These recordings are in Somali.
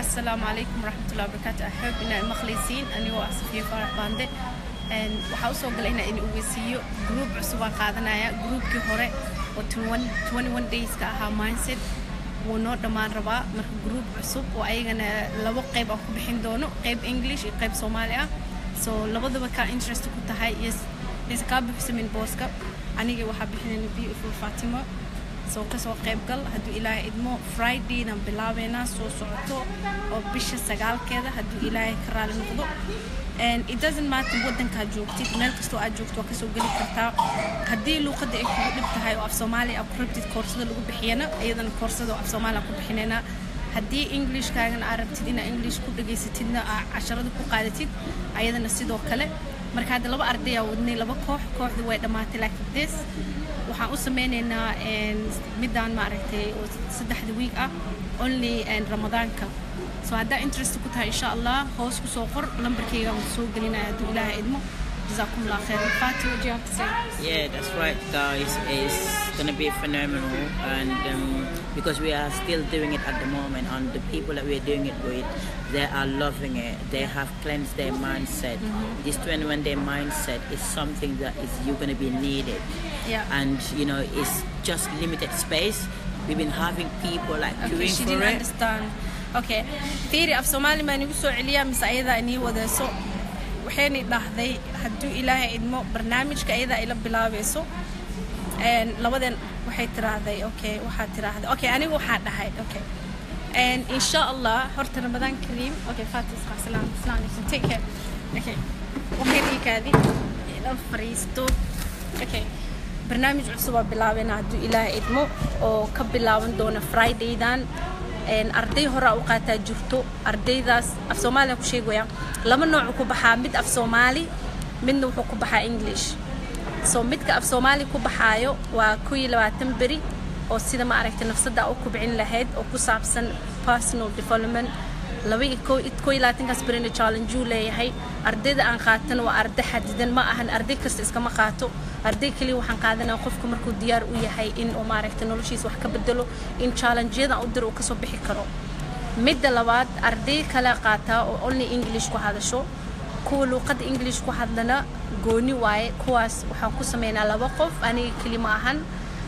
asalaamu calaykum waraxmatullahi wabarakaatu axoob inaa maqlaysiin anigoo ah safiya faarax baande waxaa u soo galay inaa idin ogeysiiyo gruub cusubaan qaadanaya. Gruubkii hore oo 21 dayska ahaa mindset wuu noo dhammaan rabaa. Marka gruub cusub oo ayagana labo qayb aan ku bixin doono qayb english iyo qayb soomaali ah. So labadaba kaa interest ku tahay. Is kaa buuxsamin booska. Aniga waxaa bixinayna beautiful fatima soo ka soo qayb gal. Hadduu ilaahay idmo fridaydan bilaabeynaa soo socoto oo bisha sagaalkeeda hadduu ilaahay ka raali noqdo. It doesn't matter waddankaa joogtid meel kastoo aad joogto waa ka soo geli kartaa. Haddii luuqadda ay kugu dhib tahay oo af soomaali aad ku rabtid koorsada lagu bixiyana iyadana koorsada oo af soomaali aan ku bixinaynaa haddii englishkaagana aad rabtid inaa english ku dhageysatidna aa casharada ku qaadatid ayadana sidoo kale marka hadda laba ardayaa wadnay laba koox kooxda way dhammaatay laakiin des waxaan u sameynaynaa midaan maaragtay oo saddexda wiig ah only ramadaanka. So haddaa interest ku tahay insha allah hoos ku soo qor lambarkayga soo gelinaya hadduu ilaahay idmo What do you have to say? Yeah, that's right, guys. It's going to be phenomenal. And um, because we are still doing it at the moment, and the people that we're doing it with, they are loving it. They have cleansed their mindset. Mm-hmm. This 21 day mindset is something that is you're going to be needed. Yeah. And, you know, it's just limited space. We've been having people like okay, doing she for didn't it. understand. Okay. Theory of Somali man, you saw Elia Misaida and he was so. Waxayna dhahday hadduu ilaahay idmo barnaamijka ayadaa ila bilaabayso. Een, labadan waxay tiraahday okay waxaa tiraahday okay anigu waxaa dhahay okay. Insha allah horta ramadaan kariim okay fatis salaam salaam alaikum take care. Okay waxay dhiikaadi ila fariisto. Okay barnaamij cusub bilaabena hadduu ilaahay idmo oo ka bilaaban doona fridaydan arday horaa u qaataa jirto ardaydaas af soomaaliya ku sheegaya. Laba nooc ku baxaa mid af soomaali midna wuxuu ku baxaa english. So midka af soomaali ku baxaayo waa ku iyo labaatan beri oo sida ma aragtay nafsadda u kubcin lahayd oo ku saabsan personal development laba iyo ko ko iyo labaatankaas berina challenge uu leeyahay. Ardayda aan qaatana waa arday xadidan ma ahan arday kasta iskama qaato. Arday kaliya waxaan qaadanaya qofka markuu diyaar u yahay in uu maaragtay noloshiisa wax ka bedelo in challenge-yada u dir uu ka soo bixi karo. Midda labaad arday kale qaataa oo only english ku hadasho. Kuwa luuqadda english ku hadlana gooni waaye kuwaas waxaan ku sameynaa laba qof aniga keli ma ahan.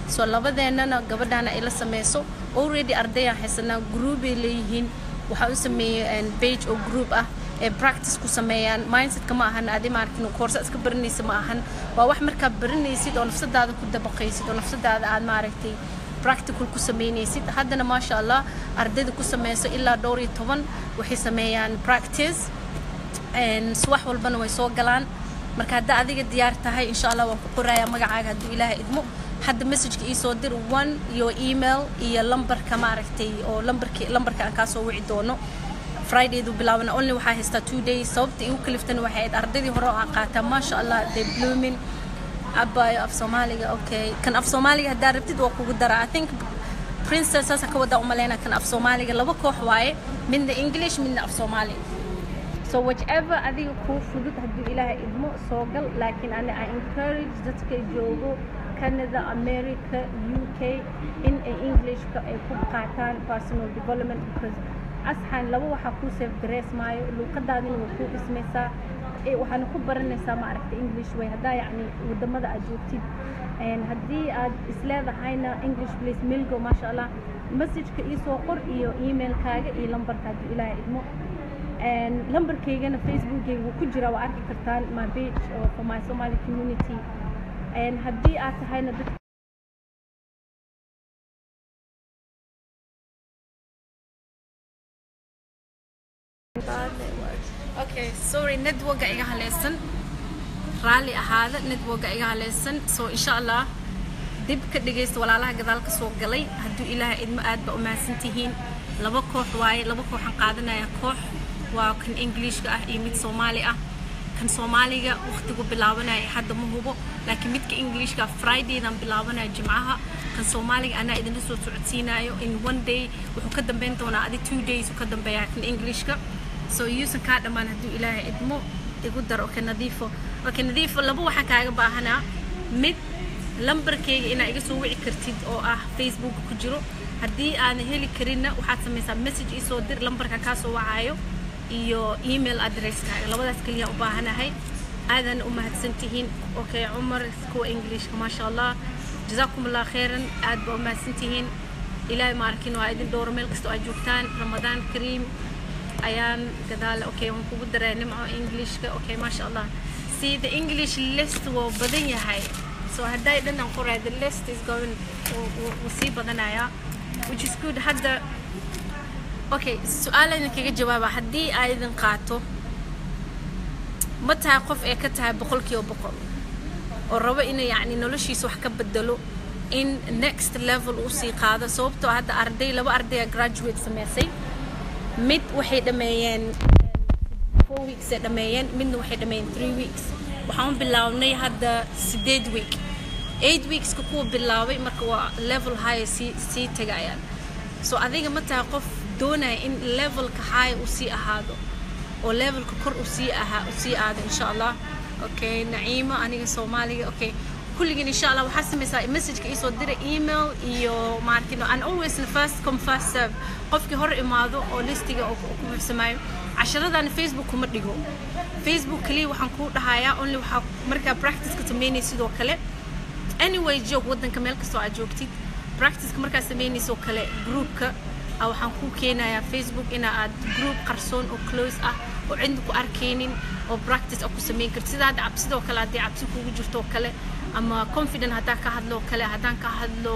So labadeennana gabadhaana ay sameyso already ardayaan haysanaa groupay leeyihiin waxaa u sameeyey page oo group ah ee practice ku sameeyaan. Mindsetka ma ahan adi maarkin koorsa iska baranaysa ma ahan. Waa wax markaa baranaysid oo nafsadaada ku dabaqaysid oo nafsadaada aad maaragtay practical ku sameynaysid. Haddana maasha allah ardayda ku sameyso ilaa dhowr iyo toban waxay sameeyaan practice. Subax walbana way soo galaan. Marka haddaa adiga diyaar tahay insha allah waan ku qorayaa magacaaga hadduu ilaahay idmo hadda messageka ii soo dir one iyo email iyo lambarka maaragtay oo lambarki lambarka aan kaa soo wici doono. Fridaydu bilaabana only waxaa haystaa two days. Sababta igu kaliftana waxay ahayd ardaydii hore oo aan qaataa maasha allah they blooming. Abayo af soomaaliga okay. Kan af soomaaliga haddaa rabtid waa kugu dara. I think princess saasa ka wadaa umaleyna kan af soomaaliga laba koox waaye. Midna english midna af soomaali. So whichever adiga kuu fudud hadduu ilaahay idmo soo gal laakiin ani i encourage dadka joogo canada america uk in ay englishka ay ku qaataan personal development because asxan laba waxaa kuu safe gareys maayo luuqadaadina way kuu dhismaysaa ee waxaana ku baranaysaa ma aragta english way. Haddaa yacni waddamada aad joogtid. Haddii aad isleedahayna english place milgo maasha allah messageka ii soo qor iyo emailkaaga iyo lambarka hadduu ilaahay idmo. Lambarkaygana facebookkayga wuu ku jiraa waa arki kartaan my page uh, for my somali community haddii aad tahayna dad okay sorry networka iga haleysan raalli ahaada networka iga haleysan so insha allah dib ka dhegaysta walaalaha gadaal ka soo galay. Hadduu ilaahay idmo aad ba u tihiin laba koox waaye laba kooxaan qaadanaya koox. Waa kan englishka ah iyo mid soomaali ah kan soomaaliga waqtigu bilaabanaya hadda ma hubo laakiin midka englishka fridaydan bilaabanaya jimcaha kan soomaaliga anaa idinla soo socodsiinayo in one day wuxuu ka dambeyn doonaa adi two days uu ka dambeeyaa kan englishka so yuusan kaa dhammaan hadduu ilaahay idmo igu daro okay nadiifo. Okay nadiifo laba waxaan kaaga baahanaa. Mid lambarkayga inaa iga soo wici kartid oo ah facebook ku jiro. Haddii aanan heli karinna waxaad samaysaa message isoo dir lambarka kaa soo wacaayo iyo email addresskaaga labadaas keliya u aadan u tihiin okay cumar kuwa englishka maasha allah jazaakum allah khayran. Aad baa u tihiin ilaahay ma arkin waa idin dhowro meel kasta oo joogtaan. Ramadaan kariim ayaan gadaale okay waan kugu daraa nimco englishka. Okay maasha allah see the english list wuu badan yahay. So hadday dhan aan the list is going wuu sii badanayaa which is good. Hadda okay su'aal idin kaga jawaaba. Haddii aa idin qaato ma tahay qof ee ka tahay boqolkiiba boqol oo rabo inuu yacni noloshiisa wax ka bedelo in next level uu sii qaado. Sababtoo hadda arday laba ardaya graduate sameysay. Mid waxay dhameeyeen four weeks ay dhameeyeen midna waxay dhameeyeen three weeks. Waxaan bilownay hadda sideed week. Eight weekska kuwa bilaabay marka waa level high sii sii tagayaan. So adiga ma tahay qof doonaya in levelka high uu sii ahaado oo levelka kor uu sii ahaa uu sii aado insha allah okay naciimo aniga soomaaliga. Okay kulligiin insha allah waxaa samaysaa messageka iisoo dira email iyo maarkino and always the first come first serve. Qofkii hor imaado oo listiga oo ku buuxsamaayo casharadana facebook kuma dhigo. Facebook kaliya waxaan kuu dhahayaa only waxaa markaa practiceka sameynay sidoo kale. Anyway joog waddanka meel kastoo aad joogtid practiceka markaa sameynayso kale groupka waxaan kuu keenayaa facebook ina aad group qarsoon oo close ah oo cidna ku arkaynin oo practice aad ku samayn kartid sida hadda cabsidoo kale haddii cabsi kugu jirto oo kale ama confident haddaan ka hadlo oo kale haddaan ka hadlo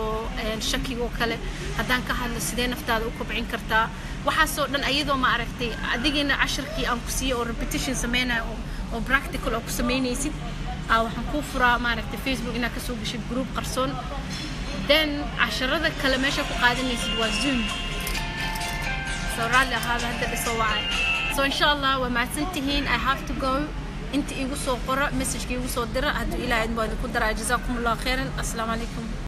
shakigoo kale haddaan ka hadlo sidee naftaada u kobcin kartaa. Waxaasoo dhan ayadoo ma aragtay adigina casharkii aan ku siiyey oo repetition sameynaya oo oo practical oo ku samaynaysid waxaan kuu furaa maaragtay facebook inaad ka soo gashid group qarsoon. Then casharada kale meesha ku qaadanaysid waa zoom soo raalli ahaada hadda dhisoo wacay. So insha allah waa mahadsantihiin. I have to go. Inta igu soo qora messageka igu soo dira. Hadduu ilaahay idin baa idinku daraa jazaakum allah khayran. Assalaamu calaykum